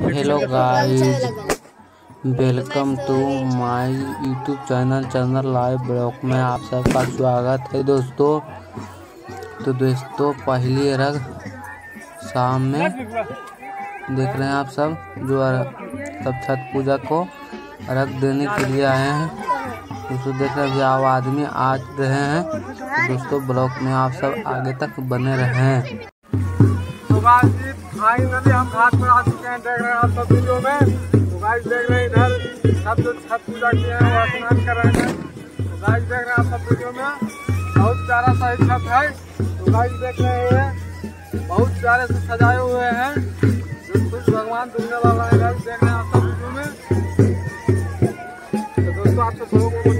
Hello guys welcome to my YouTube channel channel live blog में आप सबका स्वागत है दोस्तों। तो दोस्तों पहली रग शाम में देख रहे हैं आप सब जो सब छठ पूजा को रख देने के लिए आए हैं। दोस्तों देख रहे हैं आप आदमी आ रहे हैं। तो दोस्तों ब्लॉग में आप सब आगे तक बने रहें। तो जी फाइनली हम घाट पर आ चुके हैं, देख रहे हैं आप सब वीडियो में। तो गाइस देख रहे हैं इधर, सब जो छठ पूजा किए हैं, वो स्नान कर रहे हैं। तो गाइस देख रहे हैं आप सब वीडियो में, बहुत प्यारा सा ही छठ है। तो गाइस देख रहे हैं बहुत प्यारे से सजाए हुए हैं। जो कुछ भगवान डूबने वाला है गाइस देख रहे हैं आप सब वीडियो में। तो दोस्तों, आप सब लोगों को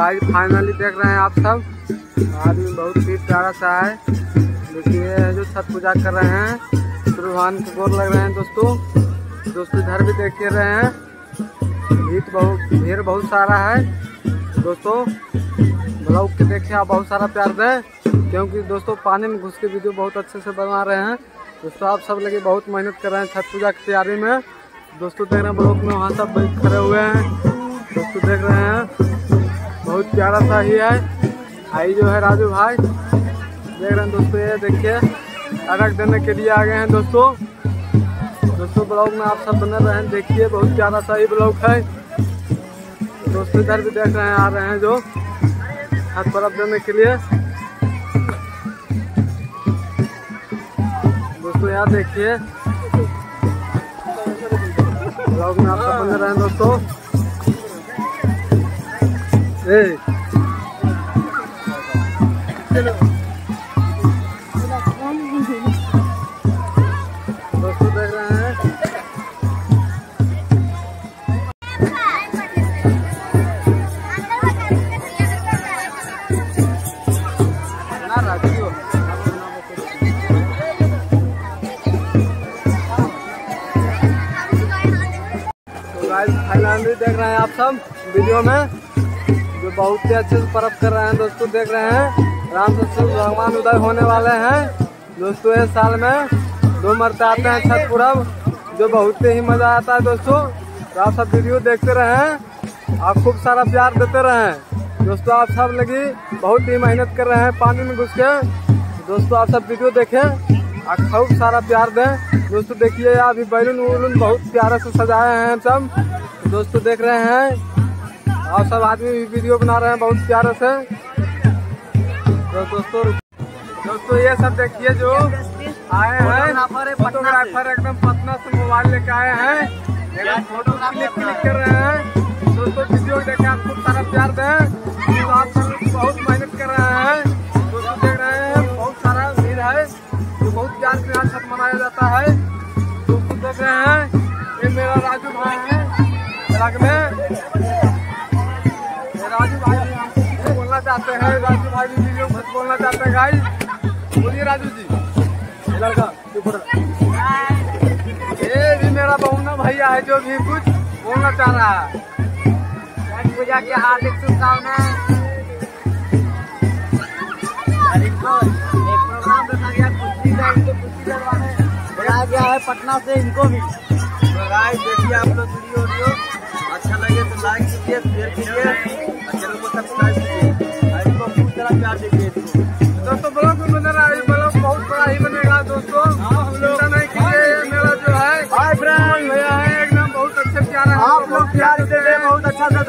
तो फाइनली देख रहे हैं आप सब। आदमी बहुत ही प्यारा सा है। देखिए जो छठ पूजा कर रहे हैं भगवान के गोर लग रहे हैं दोस्तों। दोस्तों, इधर भी देख रहे हैं। भीड़ बहुत भीड़ बहुत सारा है। दोस्तों, ब्लॉग के देखिए आप बहुत सारा प्यार दें, क्योंकि दोस्तों, पानी में घुस के वीडियो बहुत अच्छे से बना रहे हैं। दोस्तों, आप सब लगे बहुत मेहनत कर रहे हैं छठ पूजा की तैयारी में। दोस्तों, देख रहे हैं ब्लॉग में वहाँ सब खड़े हुए हैं। दोस्तों, देख रहे हैं। बहुत प्यारा सा ही है। आई जो है राजू भाई, देख रहे हैं दोस्तों, ये देखिए अर्घ देने के लिए आ गए हैं दोस्तों। दोस्तों, ब्लॉग में आप सब बने रहे हैं देखिए, बहुत प्यारा सा ही ब्लॉग है। दोस्तों, इधर भी देख रहे हैं, आ रहे हैं जो हाथ बर्फ़ देने के लिए। दोस्तों, यहाँ देखिए, ब्लॉग में आप सब बने रहे हैं दोस्तों। दोस्तों देख रहे हैं फाइनली देख रहे हैं आप सब वीडियो में। बहुत ही अच्छे से पर्व कर रहे हैं दोस्तों, देख रहे हैं। राम सत्सुर भगवान उदय होने वाले हैं। दोस्तों, इस साल में दो मरते आते हैं छठ पर्व जो बहुत ही मज़ा आता है दोस्तों। तो आप सब वीडियो देखते रहे, आप खूब सारा प्यार देते रहें। दोस्तों, आप सब लगी बहुत ही मेहनत कर रहे हैं पानी में घुस के। दोस्तों, आप सब वीडियो देखें और खूब सारा प्यार दें। दोस्तों, देखिए, अभी बैलून वूलून बहुत प्यारे से सजाए हैं सब। दोस्तों, देख रहे हैं और सब आदमी भी वीडियो बना रहे हैं बहुत प्यारे से। तो दोस्तों दोस्तों ये सब देखिए जो आए हैं। फोटोग्राफर एकदम पटना से मोबाइल लेके आए हैं। एकदम फ़ोटो क्लिक क्लिक कर रहे हैं। दोस्तों वीडियो देखे आप खूब सारा प्यार दें। तो आप सब बहुत मेहनत कर रहे हैं। दोस्तों देख रहे हैं बहुत सारा भीड़ है। जो बहुत प्यार से यहाँ छठ मनाया जाता है। दोस्तों देख रहे हैं ये मेरा राजू भाई है। में। चाहते हैं, राजू भाई वीडियो में कुछ बोलना चाहते हैं गाइस बोलिए, राजू जी। लड़का। ये भी मेरा बहुना भैया है, जो भी कुछ बोलना चाह रहा है। छठ पूजा की हार्दिक शुभकामनाएँ पटना से इनको भी। तो गाइस देखिए आप लोग वीडियो अच्छा लगे तो लाइक कीजिए शेयर कीजिए। और चैनल को सब्सक्राइब कीजिए।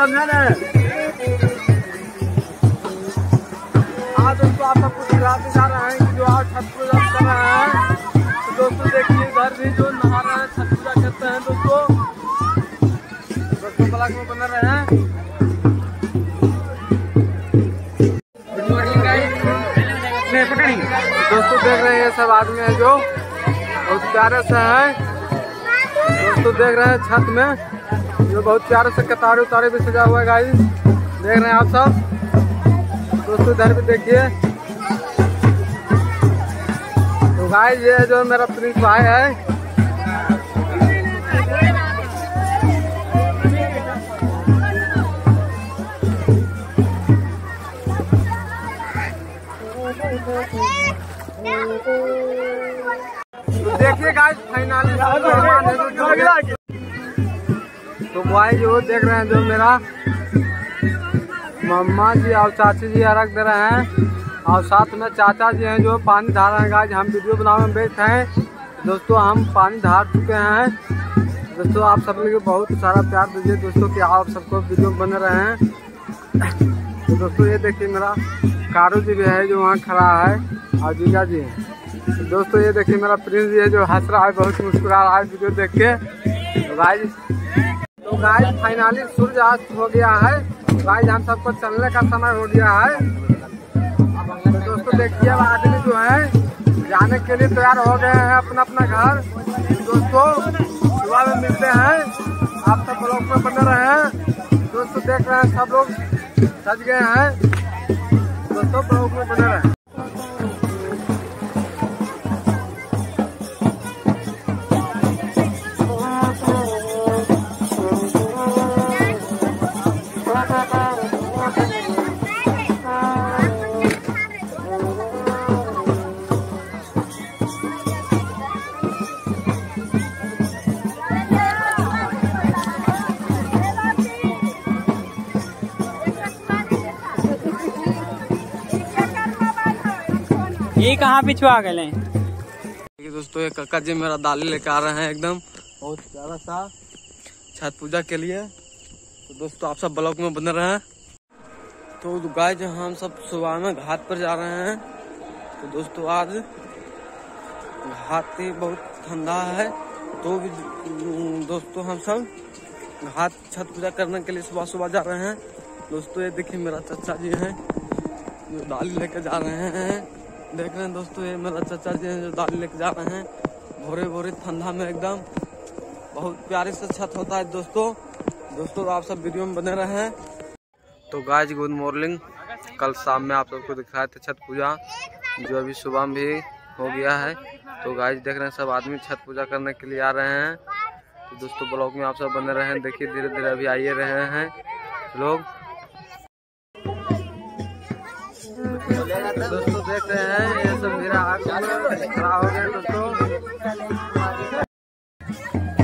आप लोग प्यार दे रहे बहुत अच्छा सा समझा है आप सबको दिखाते जा रहे हैं कि जो आज छठ पूजा कर रहे हैं तो दोस्तों देखिए, इधर भी जो नहा रहे हैं, छठ पूजा करते हैं दोस्तों। दोस्तों ब्लॉग में बने रहे हैं। दोस्तों देख रहे हैं सब आदमी है जो, बहुत प्यारे से हैं। दोस्तों देख रहे हैं छत में। जो बहुत प्यारे से कतारे उतारे भी सजा हुआ है गाइस देख रहे हैं आप सब? दोस्तों इधर भी देखिए। तो गाइस ये जो मेरा प्रिंस भाई है तो देखिए गाइस फाइनली तो भाई जो देख रहे हैं, जो मेरा मम्मा जी और चाची जी अर्घ दे रहे हैं, और साथ में चाचा जी हैं जो पानी धार रहे हैं हम वीडियो बनाने में बैठे हैं। दोस्तों, हम पानी धार चुके हैं। दोस्तों, आप सब लोग बहुत सारा प्यार दीजिए। दोस्तों, कि आप सबको वीडियो बने रहे हैं। तो दोस्तों, ये देखिए मेरा कारू जी भी है जो वहाँ खड़ा है, और जीजा जी हैं। तो दोस्तों, ये देखिए मेरा प्रिंस जी है जो हंस रहा है, बहुत मुस्कुरा रहा है वीडियो देख के। तो तो फाइनली सूर्य अस्त हो गया है। गाइस हम सबको चलने का समय हो गया है। तो दोस्तों, देखिए आदमी जो है, जाने के लिए तैयार हो गए हैं अपना अपना घर। दोस्तों सुबह में मिलते हैं। आप सब ब्लॉग में बने रहे। हैं दोस्तों, देख रहे हैं, सब लोग सज गए हैं। दोस्तों ब्लॉग में बने रहे। ये कहाँ पिछुआ गए दोस्तों, ये काका जी मेरा दाली लेके आ रहे हैं एकदम। बहुत प्यारा सा छठ पूजा के लिए। तो दोस्तों, आप सब ब्लॉक में बने रहे। हैं तो गाय जो हम सब सुबह में घाट पर जा रहे हैं। तो दोस्तों, आज घाट ही बहुत ठंडा है। तो भी, दोस्तों, हम सब घाट छठ पूजा करने के लिए सुबह सुबह जा रहे हैं। दोस्तों, ये देखिए मेरा चाचा जी है। जो दाली लेके जा रहे हैं। देख रहे हैं दोस्तों, ये मेरा चाचा जी हैं जो दाल लेके जा रहे हैं। भोरे भोरे ठंडा में एकदम। बहुत प्यारे से छत होता है दोस्तों। दोस्तों, आप सब वीडियो में बने रहे। हैं तो गाइज़ गुड मॉर्निंग कल शाम में आप सबको दिखाए थे छठ पूजा, जो अभी सुबह में भी हो गया है। तो गाइज़ देख रहे हैं, सब आदमी छठ पूजा करने के लिए आ रहे हैं। तो दोस्तों, ब्लॉग में आप सब बने रहे। हैं देखिए धीरे धीरे अभी आइए रहे हैं लोग। रहे हैं। ये सब मेरा आग खड़ा हो गया दोस्तों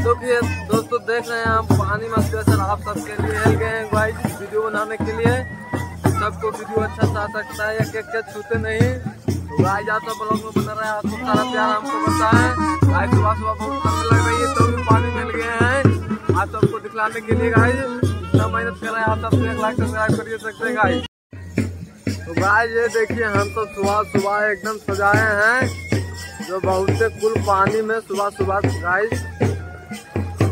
तो कि दोस्तों देख रहे हैं हम पानी में स्पेशल आप सबके लिए हेल गए हैं वीडियो बनाने के लिए सबको वीडियो अच्छा सा सकता है या केक के छूते नहीं तो गाइस आप सब ब्लॉग में बना रहे हैं आपको सारा प्यार हमको बनता है गाइस सुबह सुबह बहुत ठंड लग रही है तो भी पानी मिल गए हैं आप सबको दिखलाने के लिए गाइस इतना मेहनत कर रहे हैं, आप सबको एक लाख सब्सक्राइब करिए सकते हैं गाइस तो भाई ये देखिए, हम तो सुबह सुबह एकदम सजाए हैं। जो बहुत से कुल पानी में सुबह सुबह गाइस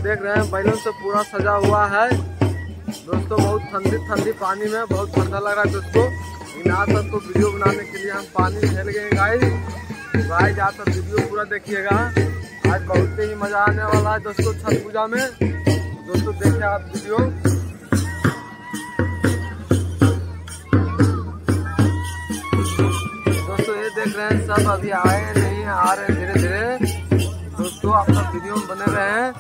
देख रहे हैं, बैलून से पूरा सजा हुआ है। दोस्तों, बहुत ठंडी ठंडी पानी में, बहुत ठंडा लग रहा है दोस्तों। लेकिन आप सबको वीडियो बनाने के लिए हम पानी खेल गए गाइस गाइस आप सब वीडियो पूरा देखिएगा। आज बहुत ही मज़ा आने वाला है दोस्तों छठ पूजा में। दोस्तों, देखिए आप वीडियो देख रहे हैं, सब अभी आए नहीं आ रहे धीरे धीरे। दोस्तों आप सब वीडियो में बने रहे हैं।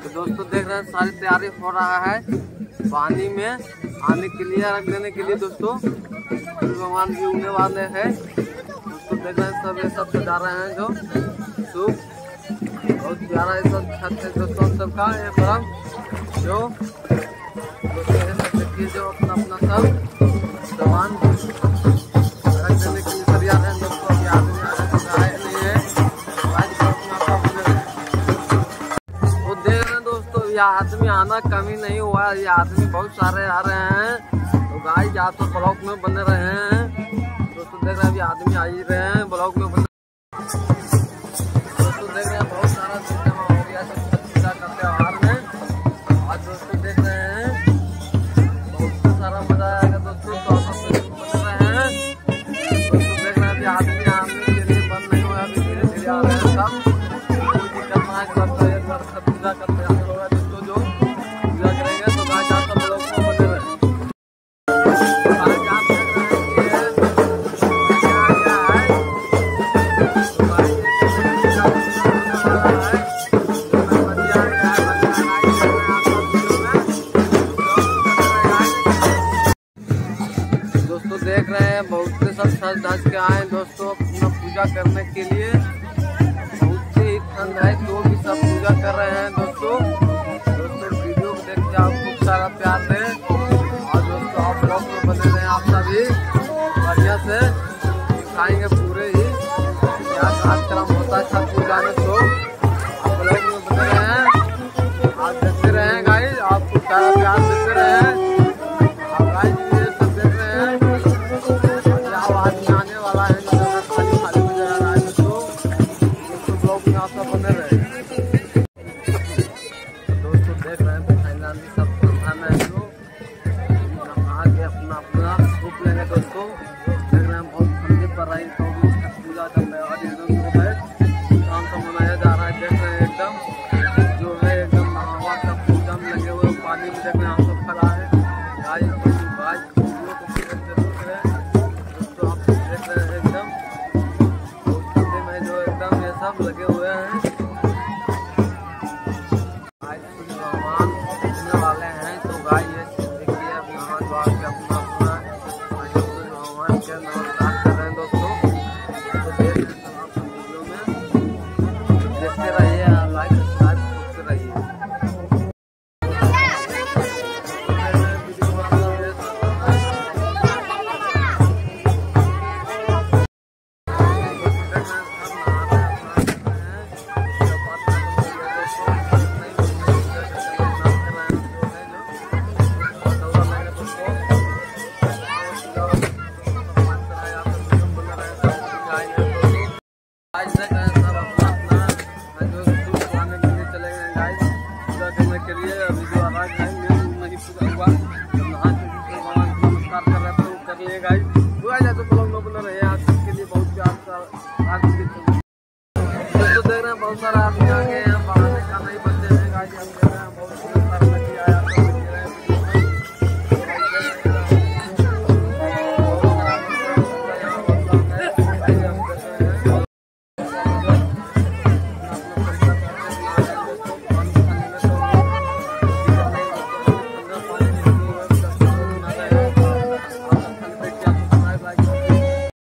तो दोस्तों, देख रहे हैं, सारी तैयारी हो रहा है पानी में, आने के लिए रख देने के लिए, दोस्तों। भगवान भी उगने वाले हैं। दोस्तों, देख रहे हैं, सब ये सब सजा रहे हैं जो। शुभ बहुत प्यारा ये सब छत है, दोस्तों सबका ये पर्व जो। दोस्तों जो अपना अपना सब सामान। ये आदमी आना कमी नहीं हुआ ये आदमी बहुत सारे आ रहे हैं। तो गाइस आप तो ब्लॉक में बने रहे हैं। दोस्तों, देख रहे हैं, अभी आदमी आ ही रहे हैं ब्लॉग में रहे हैं सारा गया मज़ा दोस्तों बन देख रहे हैं। आए दोस्तों अपना पूजा करने के लिए। बहुत ही ठंड है तो भी सब पूजा कर रहे हैं दोस्तों। दोस्तों, वीडियो देख के आप खूब सारा प्यार दें देख नहीं बनते हैं गाड़ी हम